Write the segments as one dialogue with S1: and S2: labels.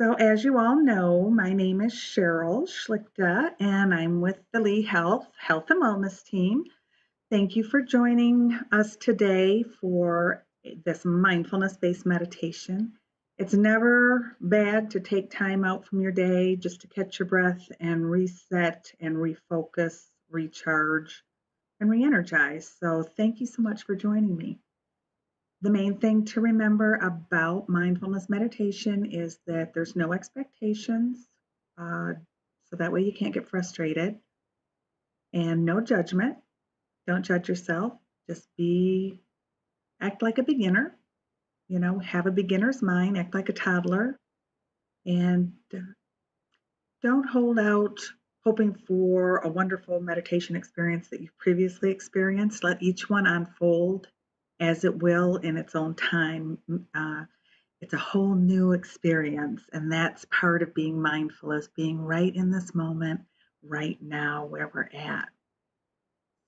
S1: So, as you all know, my name is Cheryl Schlichte, and I'm with the Lee Health Health and Wellness team. Thank you for joining us today for this mindfulness based meditation. It's never bad to take time out from your day just to catch your breath and reset and refocus, recharge, and re energize. So, thank you so much for joining me. The main thing to remember about mindfulness meditation is that there's no expectations, uh, so that way you can't get frustrated, and no judgment. Don't judge yourself. Just be, act like a beginner. You know, have a beginner's mind, act like a toddler, and uh, don't hold out hoping for a wonderful meditation experience that you've previously experienced. Let each one unfold as it will in its own time. Uh, it's a whole new experience, and that's part of being mindful, is being right in this moment, right now, where we're at.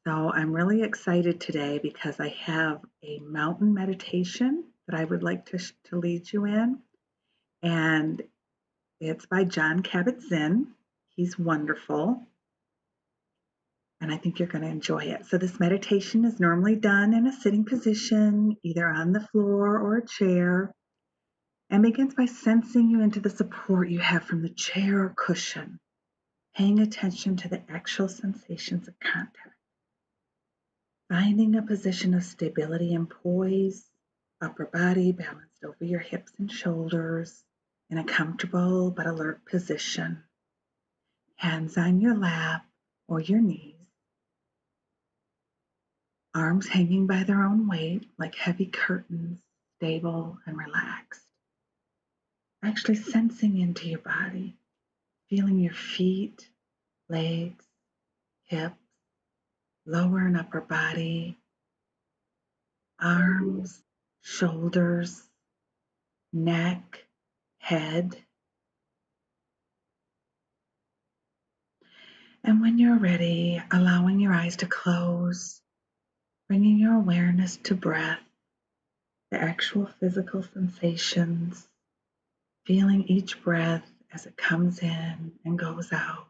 S1: So I'm really excited today because I have a mountain meditation that I would like to, to lead you in, and it's by Jon Kabat-Zinn. He's wonderful and I think you're going to enjoy it. So, this meditation is normally done in a sitting position, either on the floor or a chair, and begins by sensing you into the support you have from the chair or cushion, paying attention to the actual sensations of contact. Finding a position of stability and poise, upper body balanced over your hips and shoulders in a comfortable but alert position. Hands on your lap or your knees arms hanging by their own weight like heavy curtains, stable and relaxed. Actually sensing into your body, feeling your feet, legs, hips, lower and upper body, arms, shoulders, neck, head. And when you're ready, allowing your eyes to close bringing your awareness to breath, the actual physical sensations, feeling each breath as it comes in and goes out,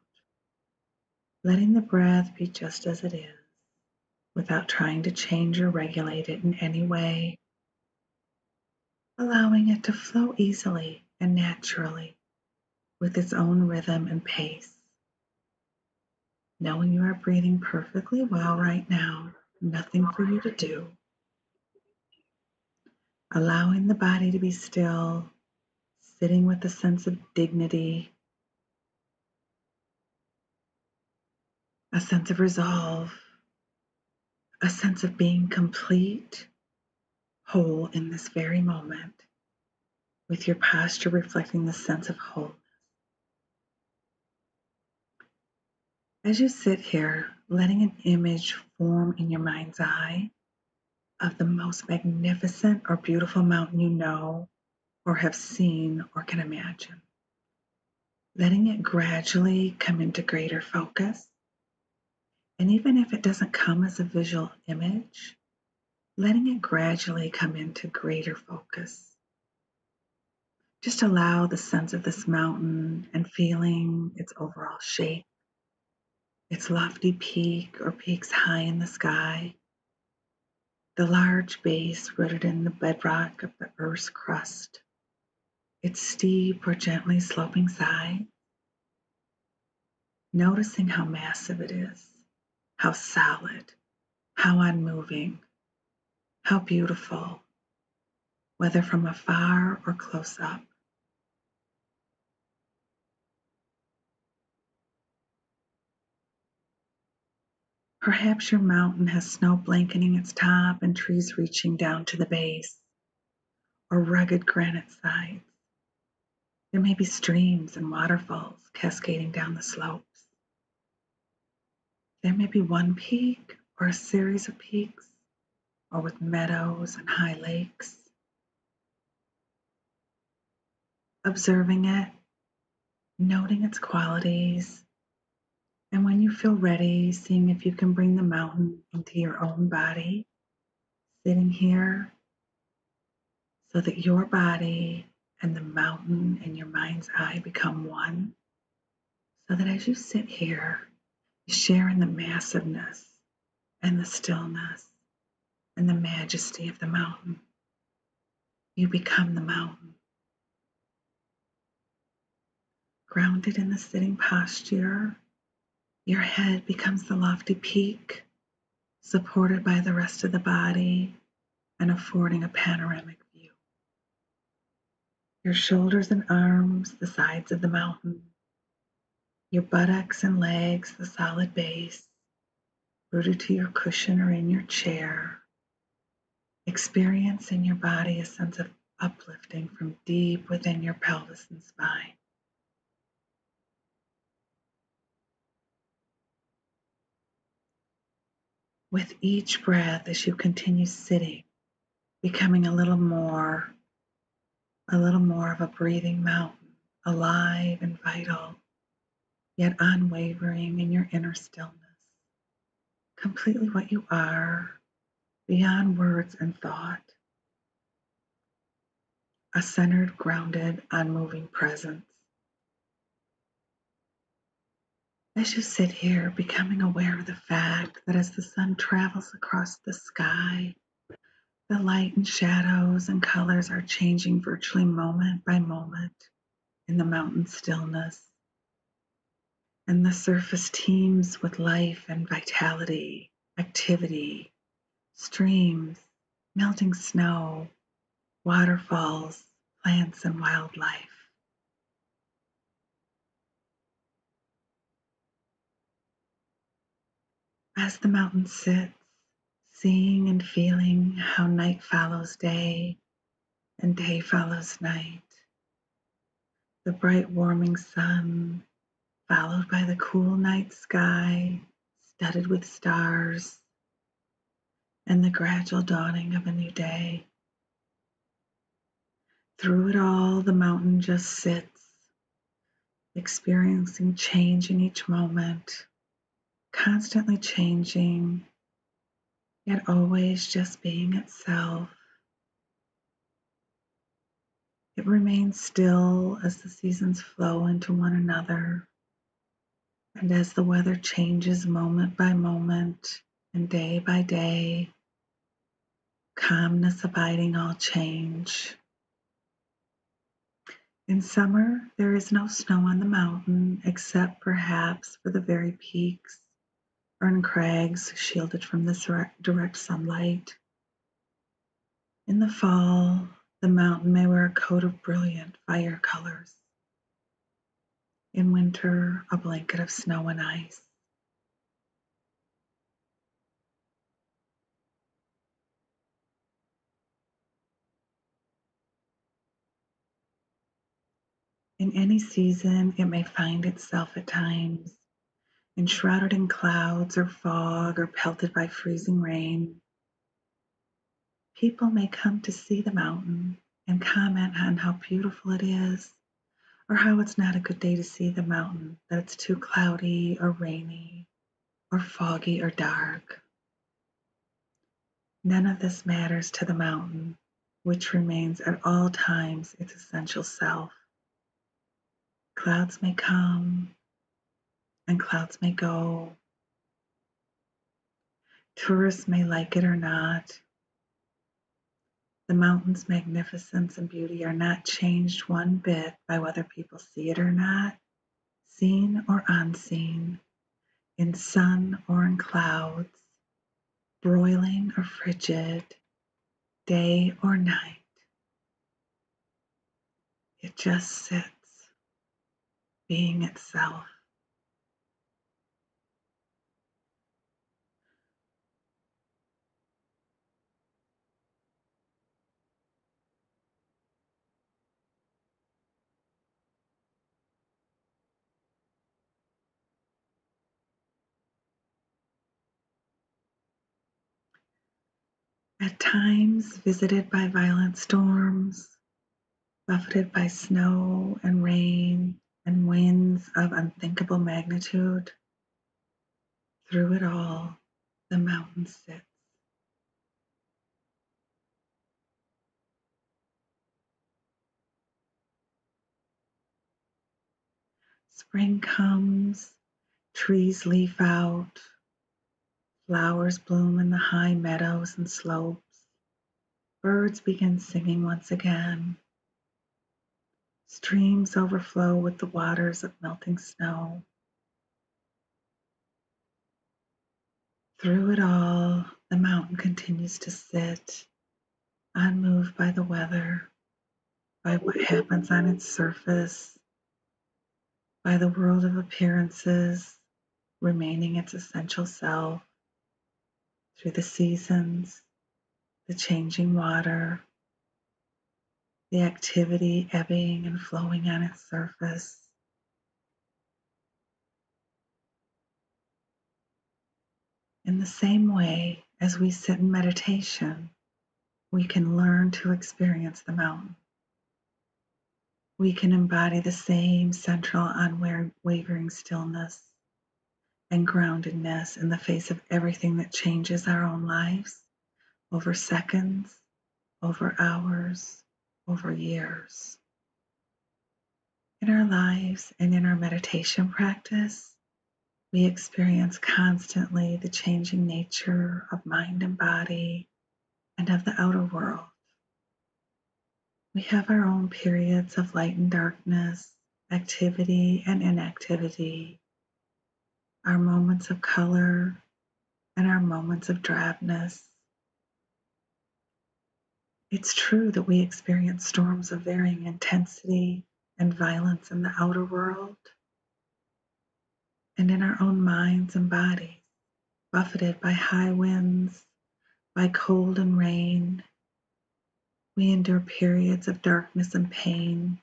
S1: letting the breath be just as it is without trying to change or regulate it in any way, allowing it to flow easily and naturally with its own rhythm and pace. Knowing you are breathing perfectly well right now nothing for you to do. Allowing the body to be still, sitting with a sense of dignity, a sense of resolve, a sense of being complete, whole in this very moment, with your posture reflecting the sense of wholeness. As you sit here, letting an image form in your mind's eye of the most magnificent or beautiful mountain you know or have seen or can imagine. Letting it gradually come into greater focus. And even if it doesn't come as a visual image, letting it gradually come into greater focus. Just allow the sense of this mountain and feeling its overall shape its lofty peak or peaks high in the sky, the large base rooted in the bedrock of the Earth's crust, its steep or gently sloping side, noticing how massive it is, how solid, how unmoving, how beautiful, whether from afar or close up. Perhaps your mountain has snow blanketing its top and trees reaching down to the base, or rugged granite sides. There may be streams and waterfalls cascading down the slopes. There may be one peak or a series of peaks, or with meadows and high lakes. Observing it, noting its qualities, and when you feel ready, seeing if you can bring the mountain into your own body, sitting here so that your body and the mountain and your mind's eye become one. So that as you sit here, you share in the massiveness and the stillness and the majesty of the mountain. You become the mountain. Grounded in the sitting posture, your head becomes the lofty peak, supported by the rest of the body and affording a panoramic view. Your shoulders and arms, the sides of the mountain. Your buttocks and legs, the solid base, rooted to your cushion or in your chair. Experience in your body a sense of uplifting from deep within your pelvis and spine. With each breath, as you continue sitting, becoming a little more, a little more of a breathing mountain, alive and vital, yet unwavering in your inner stillness. Completely what you are, beyond words and thought. A centered, grounded, unmoving presence. As you sit here, becoming aware of the fact that as the sun travels across the sky, the light and shadows and colors are changing virtually moment by moment in the mountain stillness. And the surface teems with life and vitality, activity, streams, melting snow, waterfalls, plants, and wildlife. As the mountain sits, seeing and feeling how night follows day and day follows night, the bright warming sun, followed by the cool night sky studded with stars and the gradual dawning of a new day. Through it all, the mountain just sits, experiencing change in each moment, constantly changing, yet always just being itself. It remains still as the seasons flow into one another, and as the weather changes moment by moment and day by day, calmness abiding all change. In summer, there is no snow on the mountain except perhaps for the very peaks or in crags shielded from the direct sunlight. In the fall, the mountain may wear a coat of brilliant fire colors. In winter, a blanket of snow and ice. In any season, it may find itself at times enshrouded in clouds or fog or pelted by freezing rain. People may come to see the mountain and comment on how beautiful it is, or how it's not a good day to see the mountain, that it's too cloudy or rainy, or foggy or dark. None of this matters to the mountain, which remains at all times its essential self. Clouds may come and clouds may go. Tourists may like it or not. The mountain's magnificence and beauty are not changed one bit by whether people see it or not, seen or unseen, in sun or in clouds, broiling or frigid, day or night. It just sits being itself. At times visited by violent storms, buffeted by snow and rain and winds of unthinkable magnitude, through it all, the mountain sits. Spring comes, trees leaf out, flowers bloom in the high meadows and slopes, birds begin singing once again. Streams overflow with the waters of melting snow. Through it all, the mountain continues to sit, unmoved by the weather, by what happens on its surface, by the world of appearances remaining its essential self through the seasons, the changing water, the activity ebbing and flowing on its surface. In the same way as we sit in meditation, we can learn to experience the mountain. We can embody the same central, unwavering stillness and groundedness in the face of everything that changes our own lives over seconds, over hours, over years. In our lives and in our meditation practice, we experience constantly the changing nature of mind and body and of the outer world. We have our own periods of light and darkness, activity and inactivity, our moments of color and our moments of drabness. It's true that we experience storms of varying intensity and violence in the outer world and in our own minds and bodies, buffeted by high winds, by cold and rain. We endure periods of darkness and pain,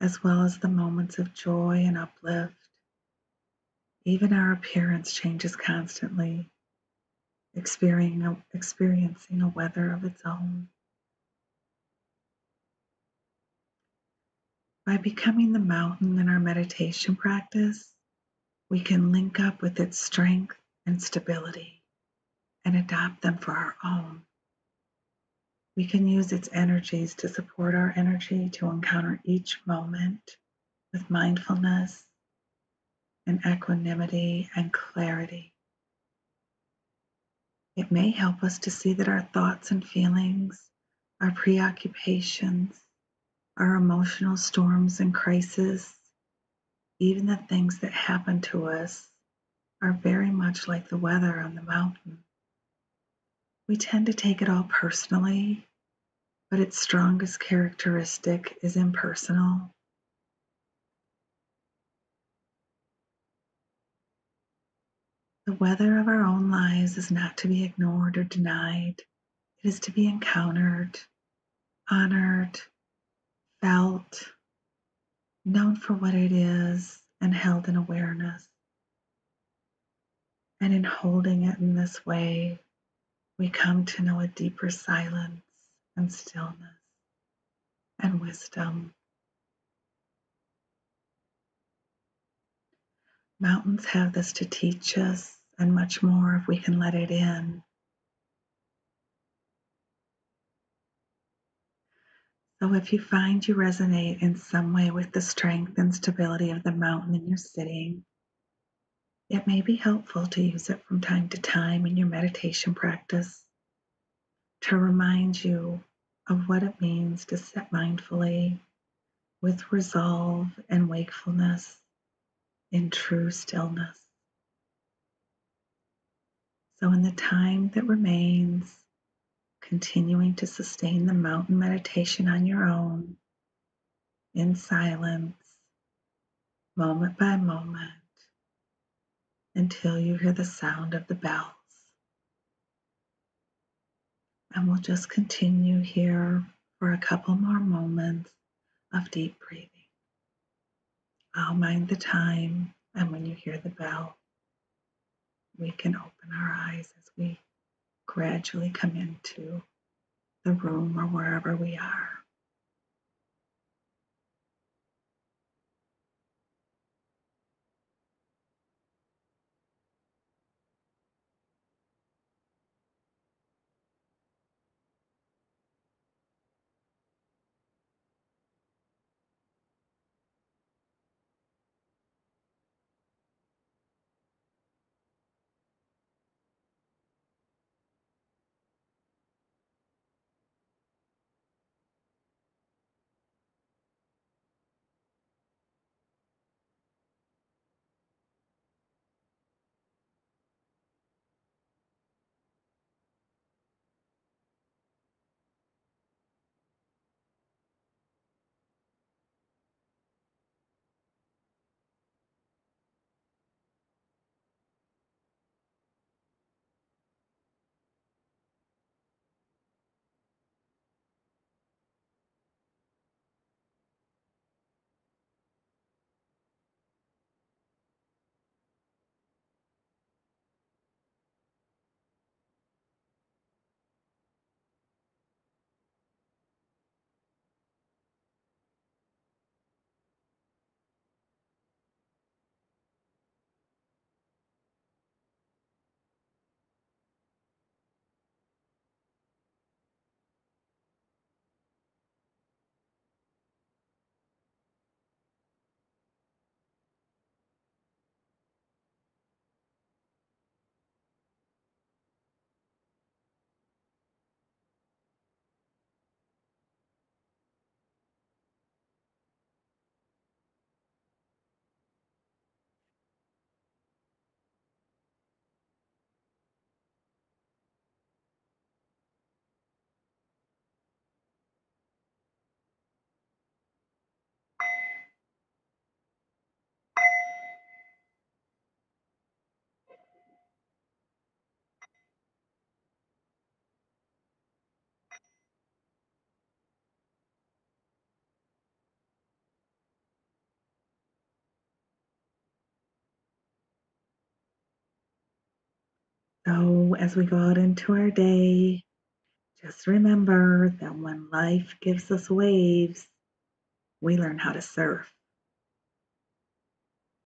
S1: as well as the moments of joy and uplift. Even our appearance changes constantly, experiencing a weather of its own. By becoming the mountain in our meditation practice, we can link up with its strength and stability and adopt them for our own. We can use its energies to support our energy to encounter each moment with mindfulness and equanimity and clarity. It may help us to see that our thoughts and feelings, our preoccupations, our emotional storms and crises even the things that happen to us are very much like the weather on the mountain. We tend to take it all personally, but its strongest characteristic is impersonal. Weather of our own lives is not to be ignored or denied. It is to be encountered, honored, felt, known for what it is and held in awareness. And in holding it in this way, we come to know a deeper silence and stillness and wisdom. Mountains have this to teach us and much more if we can let it in. So, if you find you resonate in some way with the strength and stability of the mountain in your sitting, it may be helpful to use it from time to time in your meditation practice to remind you of what it means to sit mindfully with resolve and wakefulness in true stillness. So, in the time that remains, continuing to sustain the mountain meditation on your own in silence, moment by moment, until you hear the sound of the bells. And we'll just continue here for a couple more moments of deep breathing. I'll mind the time, and when you hear the bell, we can open our eyes as we gradually come into the room or wherever we are. So, as we go out into our day, just remember that when life gives us waves, we learn how to surf.